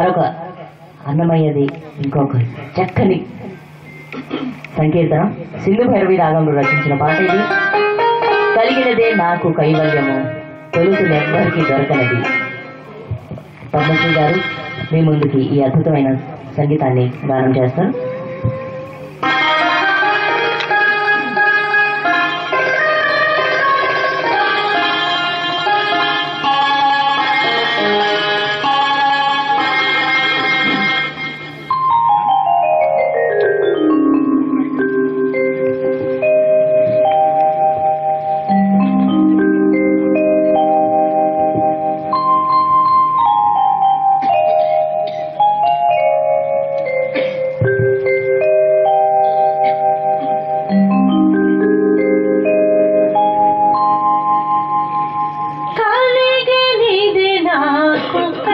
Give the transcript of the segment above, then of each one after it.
మరొక అన్నమయ్యది ఇంకొక చక్కని సంకీర్తనం. సింధు భైరవి రాగంలో రచించిన పాట ఇది. కలిగినదే నాకు కైవల్యము. తొలుతులెవ్వరికి దొరకనది. పద్మశ్రీ గారు మీ ముందుకి ఈ అద్భుతమైన సంగీతాన్ని గానం చేస్తారు Michael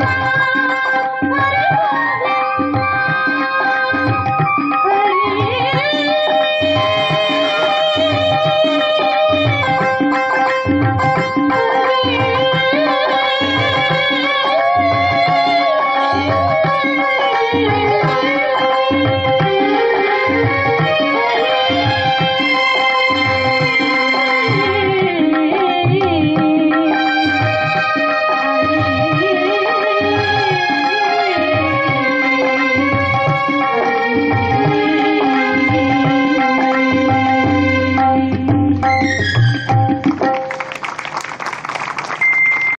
Música